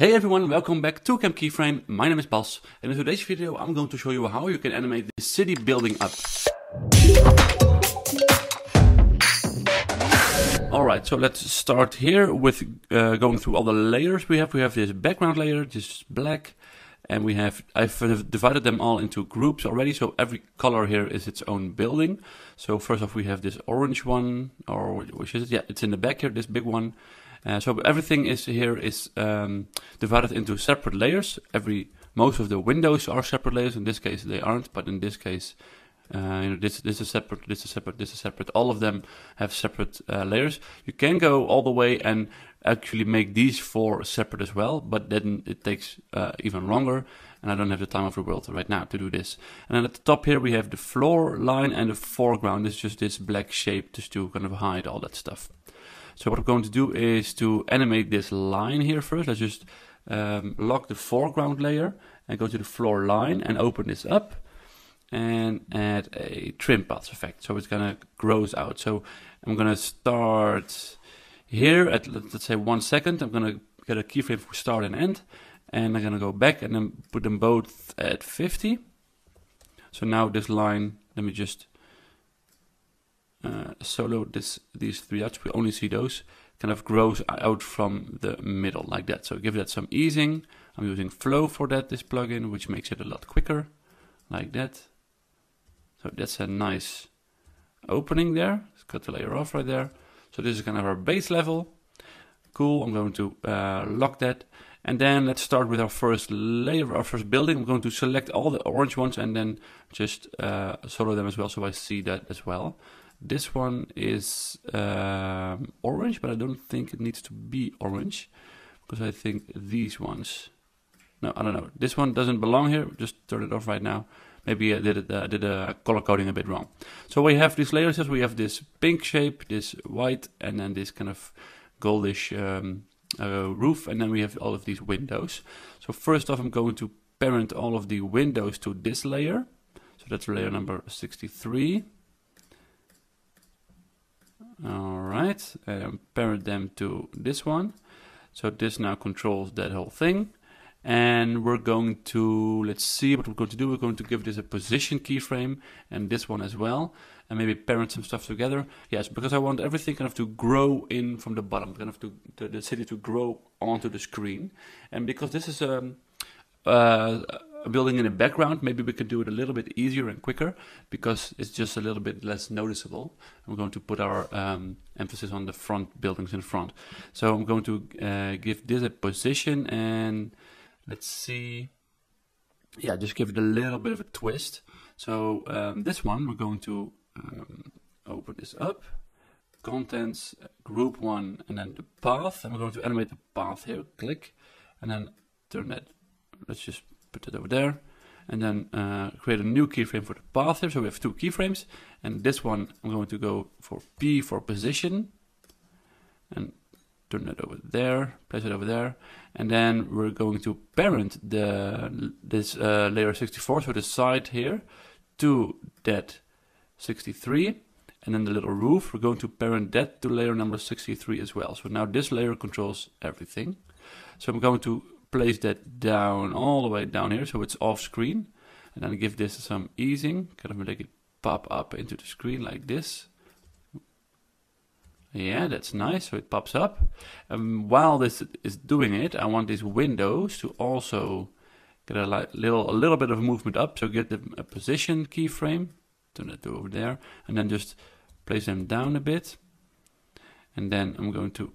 Hey everyone, welcome back to Camp Keyframe. My name is Bas, and in today's video I'm going to show you how you can animate this city building up. Alright, so let's start here with uh, going through all the layers we have. We have this background layer, this black, and we have, I've divided them all into groups already, so every color here is its own building. So first off we have this orange one, or which is it? Yeah, it's in the back here, this big one. Uh, so everything is here is um, divided into separate layers. Every most of the windows are separate layers. In this case, they aren't, but in this case, uh, you know, this this is separate, this is separate, this is separate. All of them have separate uh, layers. You can go all the way and actually make these four separate as well, but then it takes uh, even longer. And I don't have the time of the world right now to do this. And then at the top here we have the floor line and the foreground is just this black shape just to kind of hide all that stuff. So what I'm going to do is to animate this line here first. Let's just um, lock the foreground layer and go to the floor line and open this up and add a trim path effect. So it's gonna grows out. So I'm gonna start here at let's say one second. I'm gonna get a keyframe for start and end, and I'm gonna go back and then put them both at 50. So now this line, let me just solo this these three outs, we only see those, kind of grows out from the middle like that. So give that some easing. I'm using Flow for that, this plugin, which makes it a lot quicker, like that. So that's a nice opening there. Let's cut the layer off right there. So this is kind of our base level. Cool, I'm going to uh, lock that. And then let's start with our first layer, our first building. I'm going to select all the orange ones and then just uh, solo them as well so I see that as well. This one is um, orange, but I don't think it needs to be orange because I think these ones. No, I don't know. This one doesn't belong here. Just turn it off right now. Maybe I did it, uh, did a color coding a bit wrong. So we have these layers. We have this pink shape, this white, and then this kind of goldish um, uh, roof, and then we have all of these windows. So first off, I'm going to parent all of the windows to this layer. So that's layer number 63. All right, um, parent them to this one. So this now controls that whole thing. And we're going to, let's see what we're going to do. We're going to give this a position keyframe and this one as well. And maybe parent some stuff together. Yes, because I want everything kind of to grow in from the bottom, kind of to the, the city to grow onto the screen. And because this is um, uh, building in the background, maybe we could do it a little bit easier and quicker because it's just a little bit less noticeable. I'm going to put our um, emphasis on the front buildings in front. So I'm going to uh, give this a position and let's see. Yeah, just give it a little bit of a twist. So um, this one, we're going to um, open this up. Contents, group one, and then the path. And we're going to animate the path here. Click, and then turn that. Let's just put it over there and then uh, create a new keyframe for the path here. So we have two keyframes and this one I'm going to go for P for position and turn it over there, place it over there. And then we're going to parent the this uh, layer 64, so the side here, to that 63. And then the little roof, we're going to parent that to layer number 63 as well. So now this layer controls everything. So I'm going to place that down all the way down here so it's off screen. And then give this some easing kind of make it pop up into the screen like this. Yeah that's nice so it pops up. And while this is doing it I want these windows to also get a little a little bit of movement up so get the a position keyframe. Turn it over there and then just place them down a bit. And then I'm going to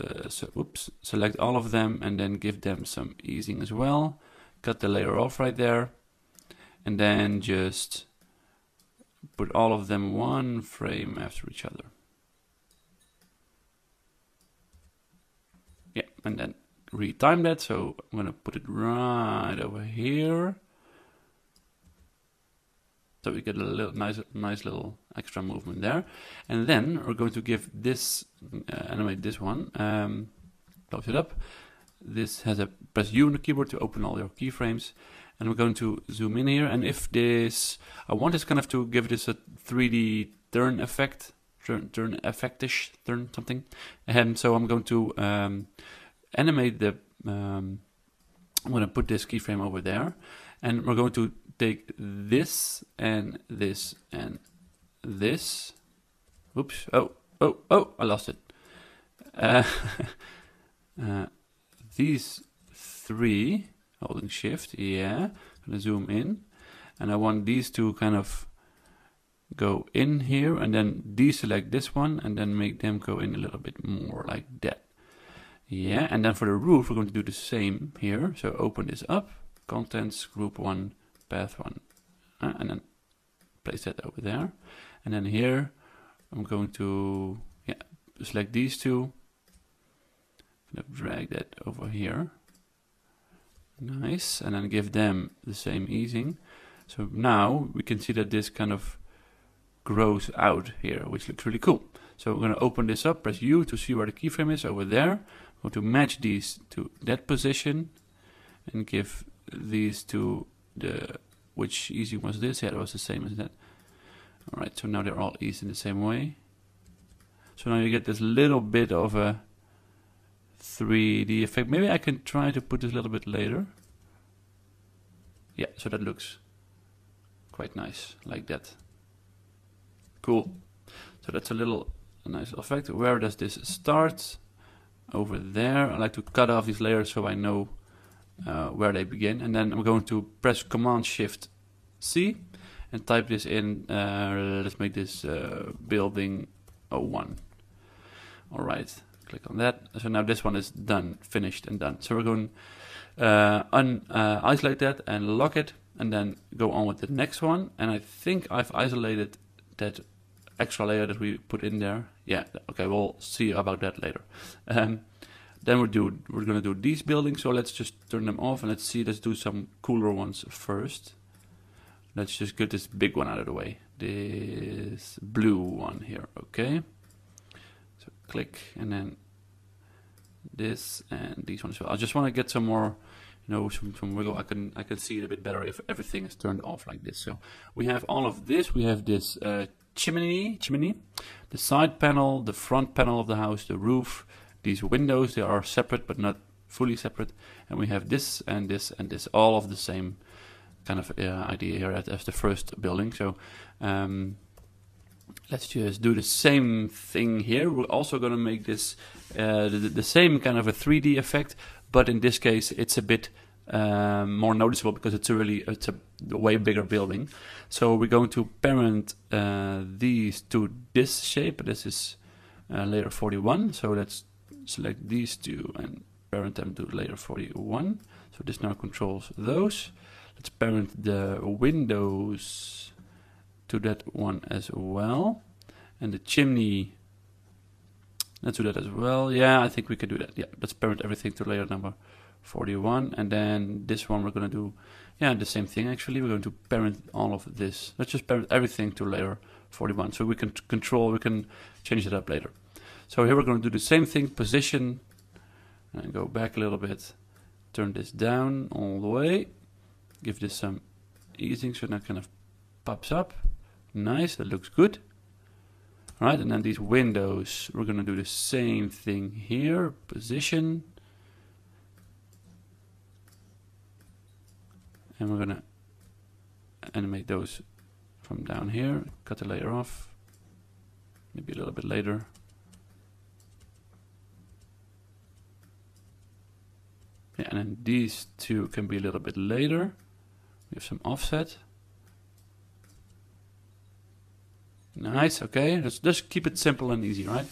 uh, so, oops, select all of them and then give them some easing as well. Cut the layer off right there. And then just put all of them one frame after each other. Yeah, and then retime that. So I'm to put it right over here. So we get a little nice, nice little extra movement there. And then we're going to give this, uh, animate this one, um, close it up. This has a press U on the keyboard to open all your keyframes. And we're going to zoom in here. And if this, I want this kind of to give this a 3D turn effect, turn, turn effectish, turn something. And so I'm going to um, animate the um, I'm going to put this keyframe over there, and we're going to take this and this and this. Oops! Oh, oh, oh! I lost it. Uh, uh, these three, holding Shift, yeah. I'm gonna zoom in, and I want these to kind of go in here, and then deselect this one, and then make them go in a little bit more like that. Yeah, and then for the roof, we're going to do the same here. So open this up, contents, group one, path one, uh, and then place that over there. And then here, I'm going to yeah select these two, of drag that over here. Nice, and then give them the same easing. So now we can see that this kind of grows out here, which looks really cool. So we're going to open this up, press U to see where the keyframe is over there. Go to match these to that position and give these to the, which easy was this? Yeah, it was the same as that. Alright, so now they're all eased in the same way. So now you get this little bit of a 3D effect. Maybe I can try to put this a little bit later. Yeah, so that looks quite nice, like that. Cool. So that's a little a nice effect. Where does this start? Over there. I like to cut off these layers so I know uh, where they begin. And then I'm going to press Command Shift C and type this in. Uh, let's make this uh, building 01. All right click on that. So now this one is done, finished and done. So we're going uh, un uh, isolate that and lock it and then go on with the next one. And I think I've isolated that extra layer that we put in there. Yeah, okay, we'll see about that later. Um, then we do we're gonna do these buildings. So let's just turn them off and let's see. Let's do some cooler ones first. Let's just get this big one out of the way. This blue one here. Okay So click and then this and these ones. So I just want to get some more, you know, some, some wiggle. I can I can see it a bit better if everything is turned off like this. So we have all of this. We have this uh, chimney, chimney, the side panel, the front panel of the house, the roof, these windows. They are separate but not fully separate. And we have this and this and this, all of the same kind of uh, idea here as, the first building. So um, let's just do the same thing here. We're also going to make this uh, the, the, same kind of a 3D effect, but in this case it's a bit um, more noticeable because it's a really it's a way bigger building. So we're going to parent uh, these to this shape. This is uh, layer 41. So let's select these two and parent them to layer 41. So this now controls those. Let's parent the windows to that one as well. And the chimney, let's do that as well. Yeah, I think we can do that. Yeah, let's parent everything to layer number 41. And then this one we're going to do, yeah, the same thing actually. We're going to parent all of this. Let's just parent everything to layer 41. So we can control, we can change it up later. So here we're going to do the same thing, position, and go back a little bit. Turn this down all the way. Give this some easing so that kind of pops up. Nice, that looks good. All right, and then these windows, we're gonna do the same thing here. Position. And we're gonna animate those from down here. Cut the layer off. Maybe a little bit later. Yeah, and then these two can be a little bit later. We have some offset. Nice, okay. Let's just keep it simple and easy, right?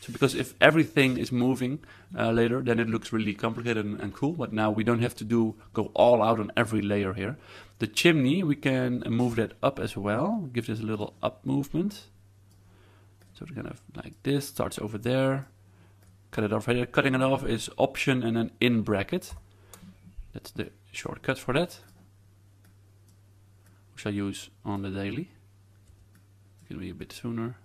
So because if everything is moving uh, later, then it looks really complicated and, and, cool. But now we don't have to do go all out on every layer here. The chimney, we can move that up as well. Give this a little up movement. So kind of like this, starts over there. Cut it off. Cutting it off is option and then in bracket. That's the shortcut for that. Which I use on the daily It can be a bit sooner.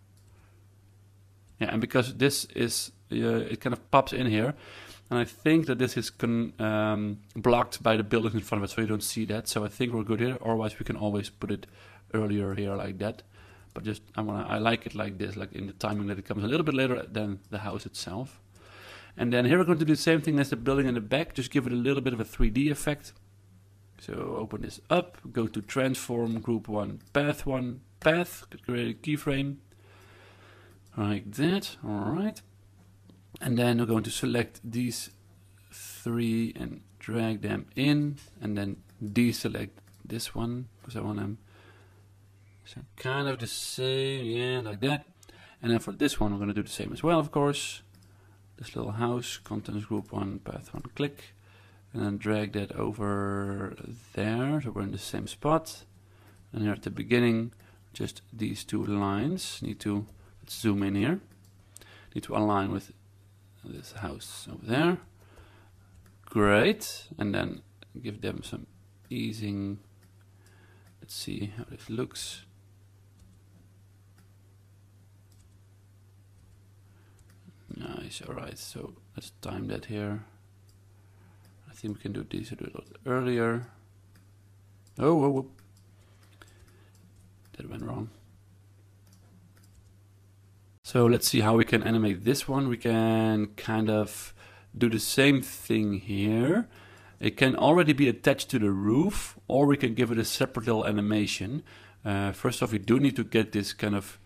Yeah, and because this is, uh, it kind of pops in here. And I think that this is um, blocked by the buildings in front of it, so you don't see that. So I think we're good here. Otherwise, we can always put it earlier here like that. But just I wanna, I like it like this, like in the timing that it comes a little bit later than the house itself. And then here we're going to do the same thing as the building in the back, just give it a little bit of a 3D effect. So open this up, go to transform, group 1, path 1, path, create a keyframe. Like that, alright. And then we're going to select these three and drag them in, and then deselect this one, because I want them so kind of the same, yeah, like that. And then for this one, we're going to do the same as well, of course. This little house, contents group one, path one, click. And then drag that over there, so we're in the same spot. And here at the beginning, just these two lines need to, let's zoom in here. Need to align with this house over there. Great. And then give them some easing. Let's see how this looks. Nice, alright, so let's time that here. I think we can do this a little earlier. Oh, oh, oh. That went wrong. So let's see how we can animate this one. We can kind of do the same thing here. It can already be attached to the roof, or we can give it a separate little animation. Uh, first off, we do need to get this kind of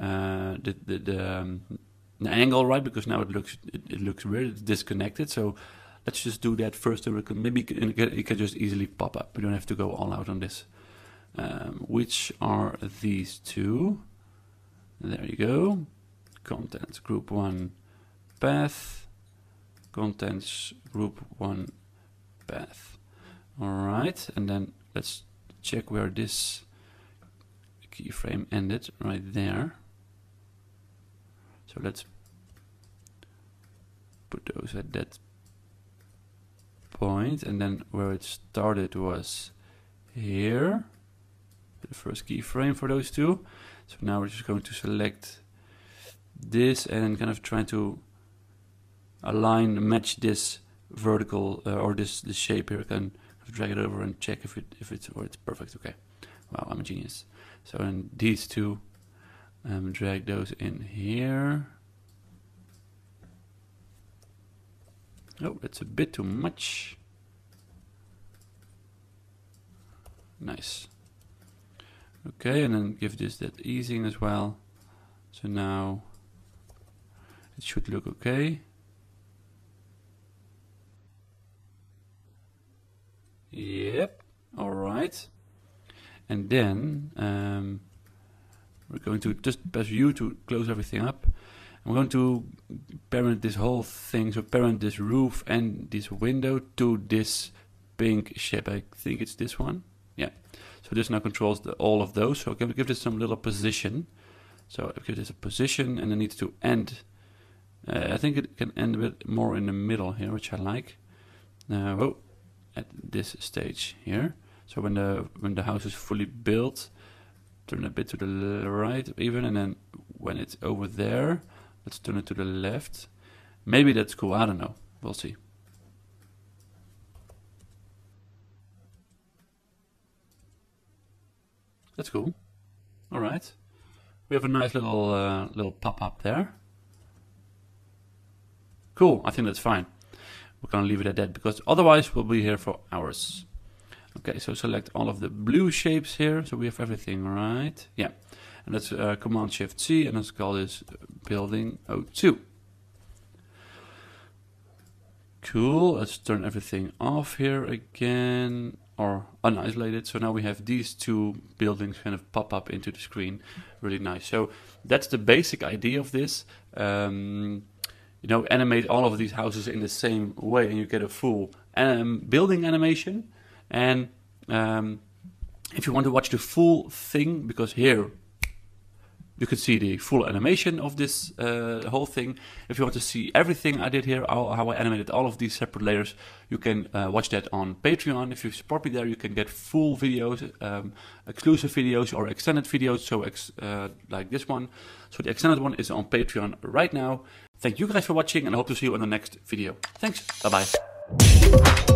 uh, the the, the um, the angle right because now it looks it, it looks really disconnected. So let's just do that first, and we can, maybe it can just easily pop up. We don't have to go all out on this. Um, which are these two? There you go. Contents group one path. Contents group one path. All right, and then let's check where this keyframe ended right there. So let's put those at that point. And then where it started was here the first keyframe for those two. So now we're just going to select this and kind of trying to align match this vertical uh, or this this shape here. Can drag it over and check if it if it's or it's perfect. Okay. Wow I'm a genius. So in these two um, drag those in here. Oh, that's a bit too much. Nice. Okay, and then give this that easing as well. So now it should look okay. Yep, all right. And then um, we're going to just press U to close everything up. I'm going to parent this whole thing, so parent this roof and this window to this pink shape. I think it's this one. Yeah. So this now controls the, all of those. So I'm going to give this some little position. So I give this a position and it needs to end. Uh, I think it can end a bit more in the middle here, which I like. Now, oh, at this stage here. So when the when the house is fully built, turn a bit to the right even and then when it's over there let's turn it to the left. Maybe that's cool I don't know we'll see. That's cool. All right. We have a nice little uh, little pop-up there. Cool I think that's fine. We're gonna leave it at that because otherwise we'll be here for hours Okay, so select all of the blue shapes here. So we have everything right. Yeah. And let's uh, Command Shift C and let's call this building 02. Cool. Let's turn everything off here again or unisolated. So now we have these two buildings kind of pop up into the screen. Really nice. So that's the basic idea of this. Um, you know, animate all of these houses in the same way and you get a full um, building animation. And um, if you want to watch the full thing, because here you can see the full animation of this uh, whole thing. If you want to see everything I did here, how, I animated all of these separate layers, you can uh, watch that on Patreon. If you support me there, you can get full videos, um, exclusive videos or extended videos, so ex uh, like this one. So the extended one is on Patreon right now. Thank you guys for watching and I hope to see you in the next video. Thanks, bye bye.